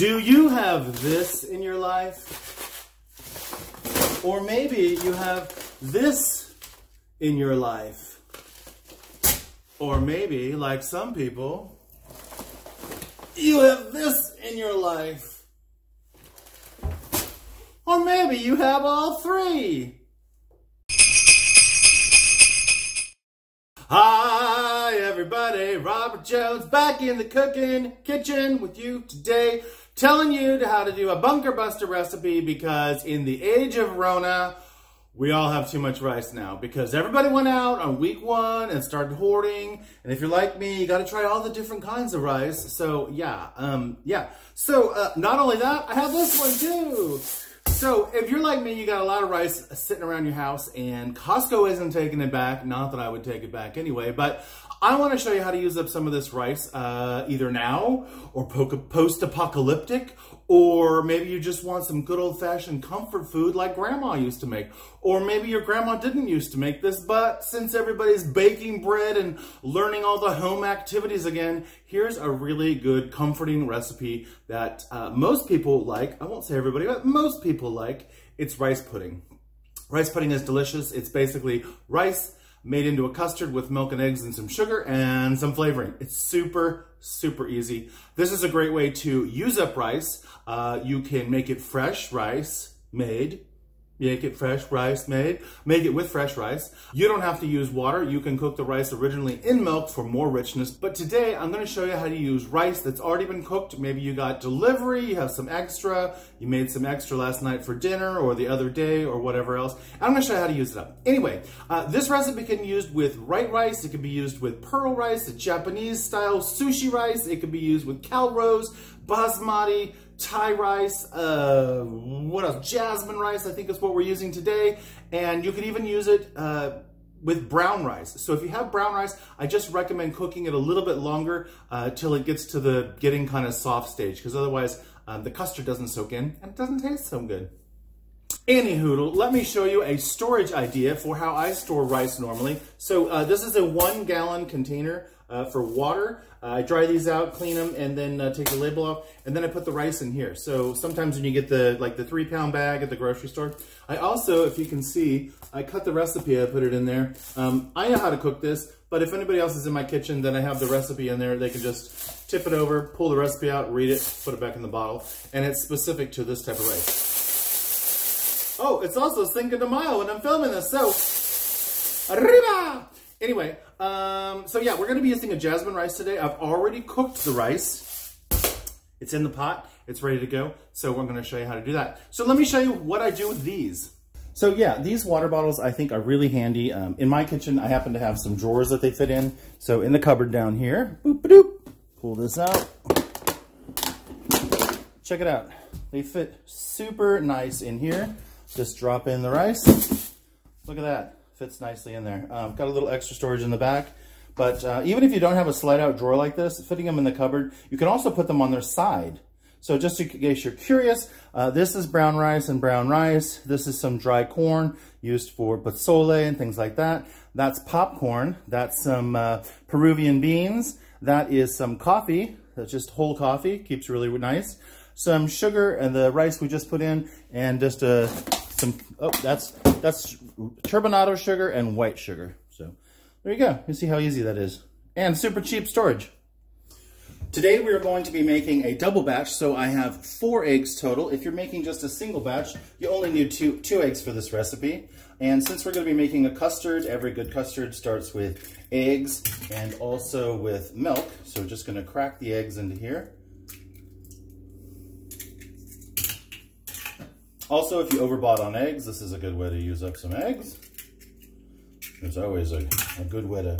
Do you have this in your life? Or maybe you have this in your life. Or maybe, like some people, you have this in your life. Or maybe you have all three. Hi everybody, Robert Jones back in the cooking kitchen with you today, telling you how to do a bunker buster recipe because in the age of Rona, we all have too much rice now because everybody went out on week one and started hoarding. And if you're like me, you got to try all the different kinds of rice. So yeah, um, yeah. So uh, not only that, I have this one too. So if you're like me, you got a lot of rice sitting around your house and Costco isn't taking it back. Not that I would take it back anyway, but I want to show you how to use up some of this rice, uh, either now or post-apocalyptic, or maybe you just want some good old-fashioned comfort food like grandma used to make. Or maybe your grandma didn't used to make this, but since everybody's baking bread and learning all the home activities again, here's a really good comforting recipe that uh, most people like. I won't say everybody, but most people like. It's rice pudding. Rice pudding is delicious. It's basically rice, made into a custard with milk and eggs and some sugar and some flavoring. It's super, super easy. This is a great way to use up rice. Uh, you can make it fresh rice made Make it fresh rice made. Make it with fresh rice. You don't have to use water. You can cook the rice originally in milk for more richness. But today I'm going to show you how to use rice that's already been cooked. Maybe you got delivery, you have some extra, you made some extra last night for dinner or the other day or whatever else. I'm going to show you how to use it up. Anyway, uh, this recipe can be used with white rice. It can be used with pearl rice, the Japanese style sushi rice. It can be used with calrose, basmati, Thai rice, uh, what else? Jasmine rice, I think is what we're using today. And you could even use it uh, with brown rice. So if you have brown rice, I just recommend cooking it a little bit longer uh, till it gets to the getting kind of soft stage because otherwise um, the custard doesn't soak in and it doesn't taste so good. Anywho, let me show you a storage idea for how I store rice normally. So uh, this is a one gallon container uh, for water. Uh, I dry these out, clean them, and then uh, take the label off, and then I put the rice in here. So sometimes when you get the like the three pound bag at the grocery store, I also, if you can see, I cut the recipe, I put it in there. Um, I know how to cook this, but if anybody else is in my kitchen, then I have the recipe in there. They can just tip it over, pull the recipe out, read it, put it back in the bottle, and it's specific to this type of rice. Oh, it's also Cinco de Mayo when I'm filming this, so arriba! Anyway, um, so yeah, we're gonna be using a jasmine rice today. I've already cooked the rice. It's in the pot, it's ready to go. So we're gonna show you how to do that. So let me show you what I do with these. So yeah, these water bottles I think are really handy. Um, in my kitchen, I happen to have some drawers that they fit in. So in the cupboard down here, boop doop, pull this out. Check it out. They fit super nice in here. Just drop in the rice. Look at that fits nicely in there. Um, got a little extra storage in the back. But uh, even if you don't have a slide out drawer like this, fitting them in the cupboard, you can also put them on their side. So just in case you're curious, uh, this is brown rice and brown rice. This is some dry corn used for pozole and things like that. That's popcorn. That's some uh, Peruvian beans. That is some coffee. That's just whole coffee. Keeps really nice. Some sugar and the rice we just put in and just a some, oh, that's, that's turbinado sugar and white sugar. So there you go. You see how easy that is. And super cheap storage. Today we are going to be making a double batch, so I have four eggs total. If you're making just a single batch, you only need two, two eggs for this recipe. And since we're going to be making a custard, every good custard starts with eggs and also with milk. So we're just going to crack the eggs into here. Also, if you overbought on eggs, this is a good way to use up some eggs. There's always a, a good way to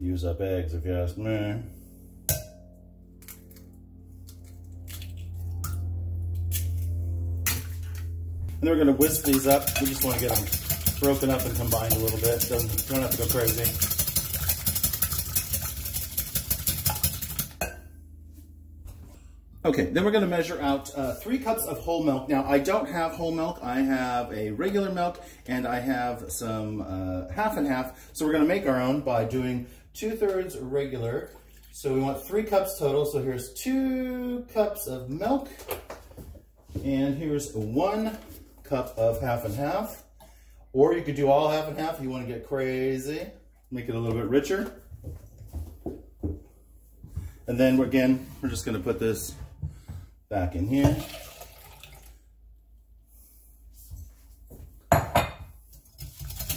use up eggs, if you ask me. And then we're to whisk these up. We just want to get them broken up and combined a little bit. Don't, don't have to go crazy. Okay, then we're gonna measure out uh, three cups of whole milk. Now, I don't have whole milk. I have a regular milk and I have some uh, half and half. So we're gonna make our own by doing two thirds regular So we want three cups total. So here's two cups of milk. And here's one cup of half and half. Or you could do all half and half if you want to get crazy. Make it a little bit richer. And then again, we're just going to put this back in here.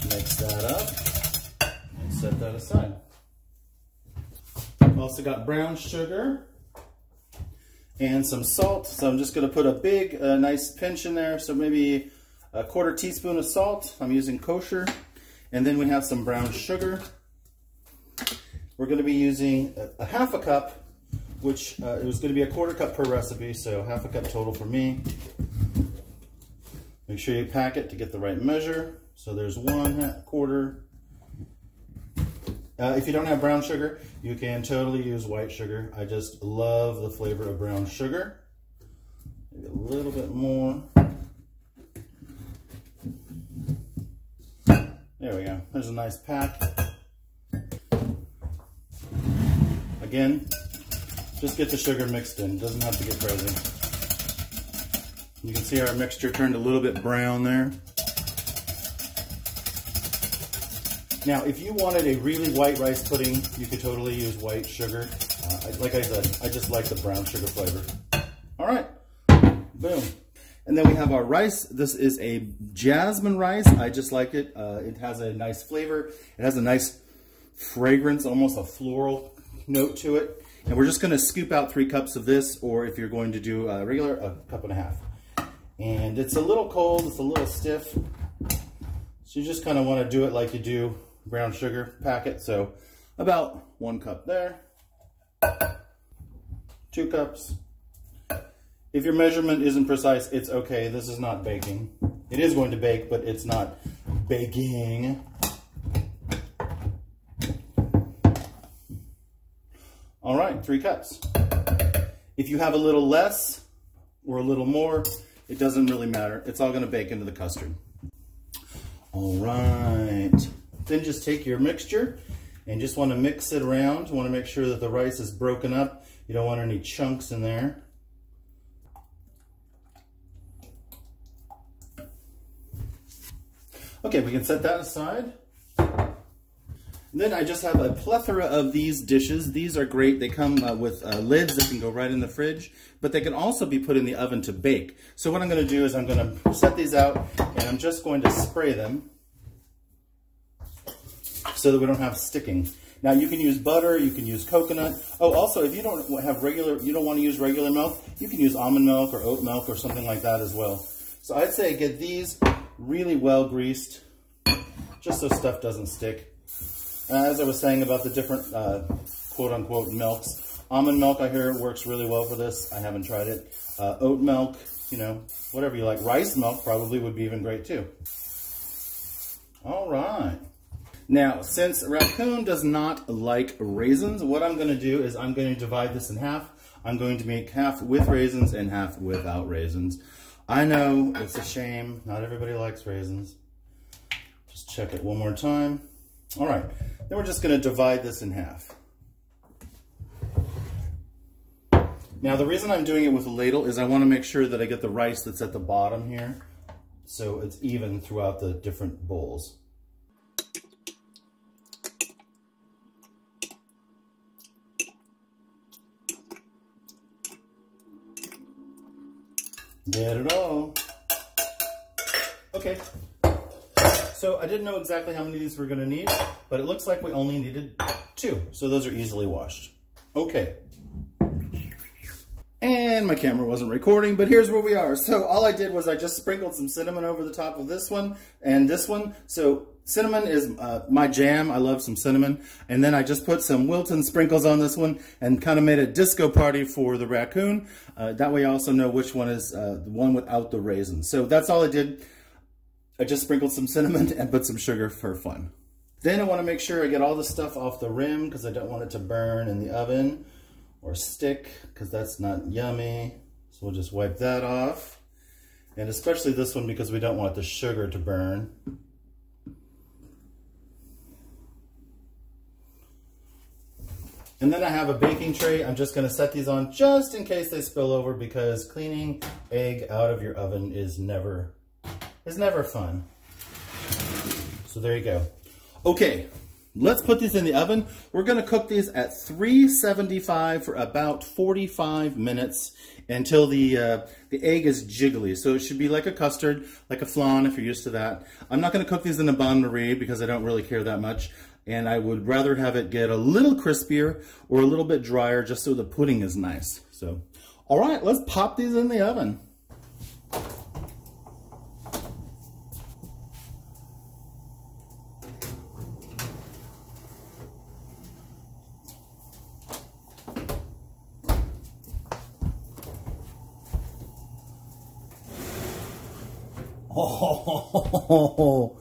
Mix that up and set that aside. Also got brown sugar and some salt. So I'm just going to put a big, uh, nice pinch in there. So maybe a quarter teaspoon of salt. I'm using kosher. And then we have some brown sugar. We're going to be using a, a half a cup, which uh, it was going to be a quarter cup per recipe, so half a cup total for me. Make sure you pack it to get the right measure. So there's one quarter. Uh, if you don't have brown sugar, you can totally use white sugar. I just love the flavor of brown sugar. Maybe a little bit more. There we go. There's a nice pack. Again, just get the sugar mixed in. Doesn't have to get crazy. You can see our mixture turned a little bit brown there. Now, if you wanted a really white rice pudding, you could totally use white sugar. Uh, like I said, I just like the brown sugar flavor. All right, boom. And then we have our rice. This is a jasmine rice. I just like it. Uh, it has a nice flavor. It has a nice fragrance, almost a floral note to it. And we're just gonna scoop out three cups of this, or if you're going to do a regular, a cup and a half. And it's a little cold, it's a little stiff. So you just kind of want to do it like you do brown sugar packet. So about one cup there, two cups. If your measurement isn't precise, it's okay. This is not baking. It is going to bake, but it's not baking. All right, three cups. If you have a little less or a little more, it doesn't really matter. It's all gonna bake into the custard. All right. Then just take your mixture and just want to mix it around. You want to make sure that the rice is broken up. You don't want any chunks in there. Okay, we can set that aside. And then I just have a plethora of these dishes. These are great. They come uh, with uh, lids that can go right in the fridge, but they can also be put in the oven to bake. So what I'm gonna do is I'm gonna set these out and I'm just going to spray them so that we don't have sticking. Now you can use butter, you can use coconut. Oh, also if you don't have regular, you don't want to use regular milk, you can use almond milk or oat milk or something like that as well. So I'd say get these really well greased, just so stuff doesn't stick. As I was saying about the different uh, quote unquote milks, almond milk I hear works really well for this. I haven't tried it. Uh, oat milk, you know, whatever you like. Rice milk probably would be even great too. All right. Now, since raccoon does not like raisins, what I'm gonna do is I'm going to divide this in half. I'm going to make half with raisins and half without raisins. I know it's a shame, not everybody likes raisins. Just check it one more time. All right, then we're just gonna divide this in half. Now the reason I'm doing it with a ladle is I wanna make sure that I get the rice that's at the bottom here so it's even throughout the different bowls. Get it all. Okay. So I didn't know exactly how many of these we're gonna need, but it looks like we only needed two. So those are easily washed. Okay. And my camera wasn't recording, but here's where we are. So all I did was I just sprinkled some cinnamon over the top of this one and this one. So cinnamon is uh, my jam. I love some cinnamon. And then I just put some Wilton sprinkles on this one and kind of made a disco party for the raccoon. Uh, that way I also know which one is uh, the one without the raisins. So that's all I did. I just sprinkled some cinnamon and put some sugar for fun. Then I want to make sure I get all the stuff off the rim because I don't want it to burn in the oven or stick because that's not yummy. So we'll just wipe that off. And especially this one because we don't want the sugar to burn. And then I have a baking tray. I'm just gonna set these on just in case they spill over because cleaning egg out of your oven is never, is never fun. So there you go. Okay, let's put these in the oven. We're gonna cook these at 375 for about 45 minutes until the uh, the egg is jiggly. So it should be like a custard, like a flan if you're used to that. I'm not gonna cook these in a bain-marie because I don't really care that much and I would rather have it get a little crispier or a little bit drier just so the pudding is nice. So, all right, let's pop these in the oven. Oh,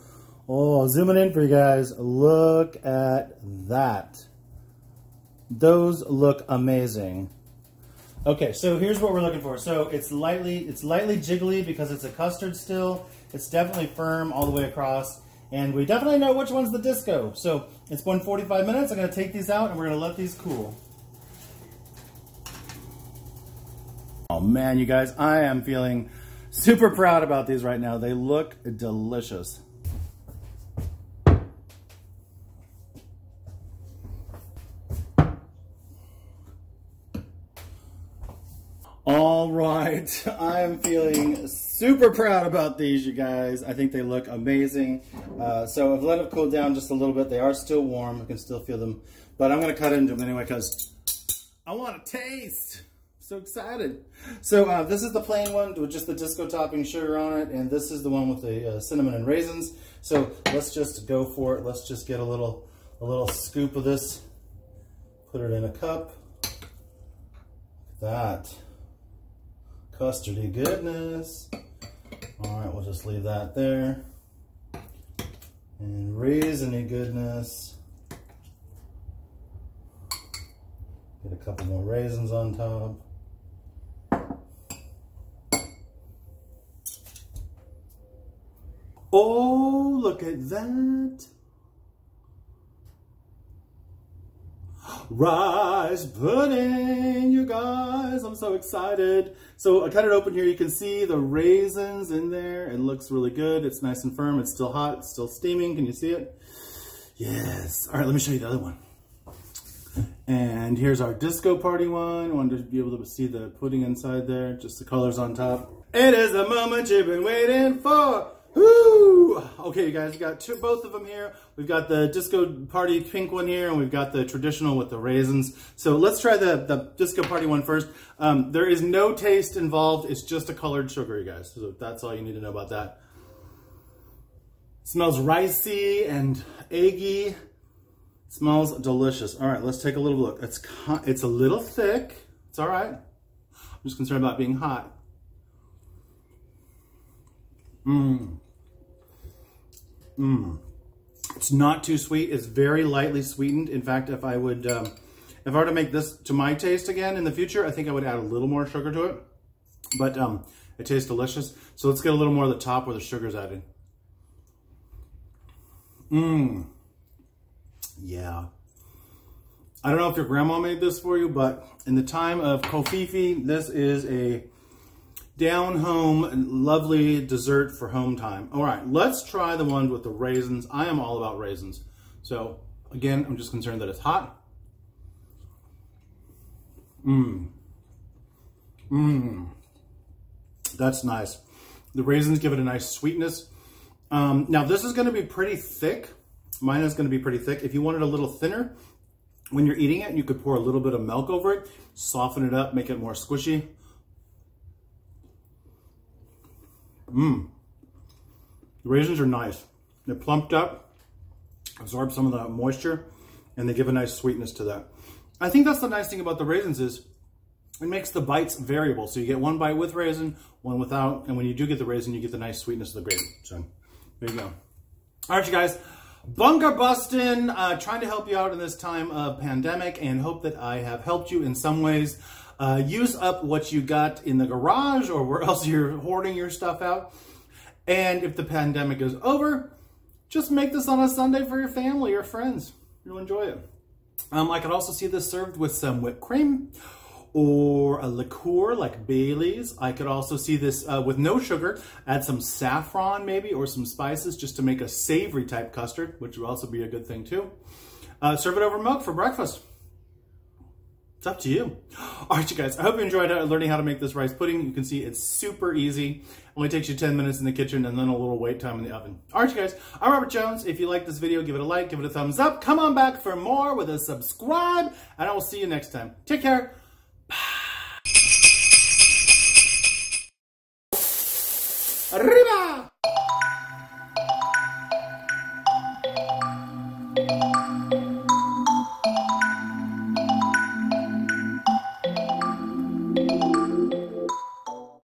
Oh, zooming in for you guys. Look at that. Those look amazing. Okay, so here's what we're looking for. So it's lightly, it's lightly jiggly because it's a custard still. It's definitely firm all the way across. And we definitely know which one's the disco. So it's been 45 minutes. I'm gonna take these out and we're gonna let these cool. Oh man, you guys, I am feeling super proud about these right now. They look delicious. All right, I am feeling super proud about these, you guys. I think they look amazing. Uh, so I've let them cool down just a little bit. They are still warm. I can still feel them. But I'm to cut into them anyway because I want to taste. So excited. So uh, this is the plain one with just the disco topping sugar on it. And this is the one with the uh, cinnamon and raisins. So let's just go for it. Let's just get a little, a little scoop of this. Put it in a cup. That custardy goodness. All right, we'll just leave that there. And raisiny goodness. Get a couple more raisins on top. Oh, look at that. rice pudding, you guys. I'm so excited. So I cut it open here. You can see the raisins in there. It looks really good. It's nice and firm. It's still hot. It's still steaming. Can you see it? Yes. All right, let me show you the other one. And here's our disco party one. I wanted to be able to see the pudding inside there, just the colors on top. It is the moment you've been waiting for. Okay, you guys, we got two, both of them here. We've got the disco party pink one here, and we've got the traditional with the raisins. So let's try the, the disco party one first. Um, there is no taste involved. It's just a colored sugar, you guys. So that's all you need to know about that. It smells ricey and eggy. It smells delicious. All right, let's take a little look. It's, it's a little thick. It's all right. I'm just concerned about being hot. Mmm. Mmm. It's not too sweet. It's very lightly sweetened. In fact, if I would, um, if I were to make this to my taste again in the future, I think I would add a little more sugar to it. But um, it tastes delicious. So let's get a little more of the top where the sugar's added. Mmm. Yeah. I don't know if your grandma made this for you, but in the time of Covfefe, this is a down home, lovely dessert for home time. All right, let's try the ones with the raisins. I am all about raisins. So again, I'm just concerned that it's hot. Mmm. Mmm. That's nice. The raisins give it a nice sweetness. Um, now this is gonna be pretty thick. Mine is gonna be pretty thick. If you want it a little thinner, when you're eating it, you could pour a little bit of milk over it, soften it up, make it more squishy. Mmm. The raisins are nice. They're plumped up, absorb some of the moisture, and they give a nice sweetness to that. I think that's the nice thing about the raisins is it makes the bites variable. So you get one bite with raisin, one without, and when you do get the raisin, you get the nice sweetness of the grape. So there you go. All right, you guys. Bunker busting, uh, trying to help you out in this time of pandemic and hope that I have helped you in some ways. Uh, use up what you got in the garage or where else you're hoarding your stuff out. And if the pandemic is over, just make this on a Sunday for your family or friends. You'll enjoy it. Um, I could also see this served with some whipped cream or a liqueur like Bailey's. I could also see this uh, with no sugar. Add some saffron maybe or some spices just to make a savory type custard, which would also be a good thing too. Uh, serve it over milk for breakfast. It's up to you. All right, you guys, I hope you enjoyed uh, learning how to make this rice pudding. You can see it's super easy. Only takes you 10 minutes in the kitchen and then a little wait time in the oven. All right, you guys, I'm Robert Jones. If you like this video, give it a like, give it a thumbs up. Come on back for more with a subscribe, and I will see you next time. Take care. Bye. Arriba!